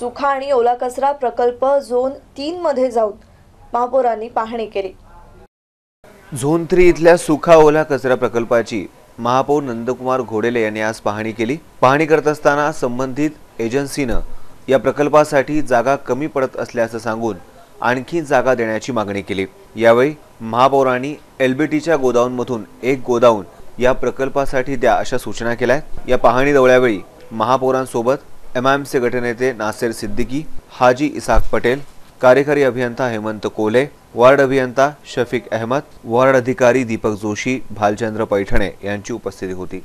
सुखा आणि ओला कचरा प्रकल्प झोन तीन मध्ये जाऊन महापौरांनी पाहणी केली. झोन थ्री इथल्या सुखा ओला कचरा प्रकल्पाची महापौर नंदकुमार घोडेले यांनी आज पाहणी केली. पाहणी करत असताना संबंधित एजन्सीनं या प्रकल्पासाठी जागा कमी पडत असल्याचं सांगून आणखी जागा देण्याची मागणी केली. यावेळी महापौरांनी एलबीटीच्या गोदाऊनमधून एक गोदाऊन या प्रकल्पासाठी द्या अशा सूचना केल्या. या पाहणी दौऱ्यावेळी महापौरांसोबत एम आय एमचे गटनेते नासेर सिद्दीकी हाजी इसाक पटेल कार्यकारी अभियंता हेमंत कोले वार्ड अभियंता शफीक अहमद वार्ड अधिकारी दीपक जोशी भालचंद्र पैठणे यांची उपस्थिती होती.